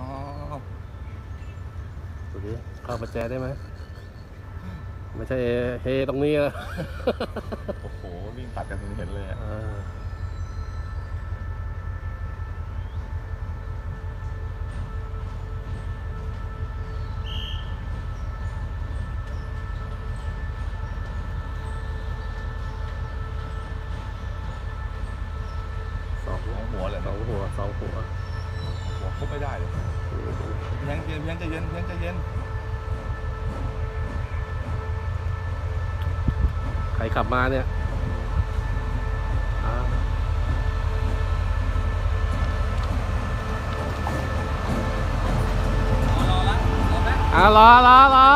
อ๋อดูดิเข้าประแจได้ไหมไม่ใช่เฮตรงนี้นะโอ้โหวิ่งตัดกันเห็นเลยอะอ่าสองสองหัวเลยสองหัวสองหัว หัวครบไม่ได้เลยเพียงเย็นเพียงใจเย็นเพียงใจเย็นใครขับมาเนี่ยอ่าอ่ารอรอรอ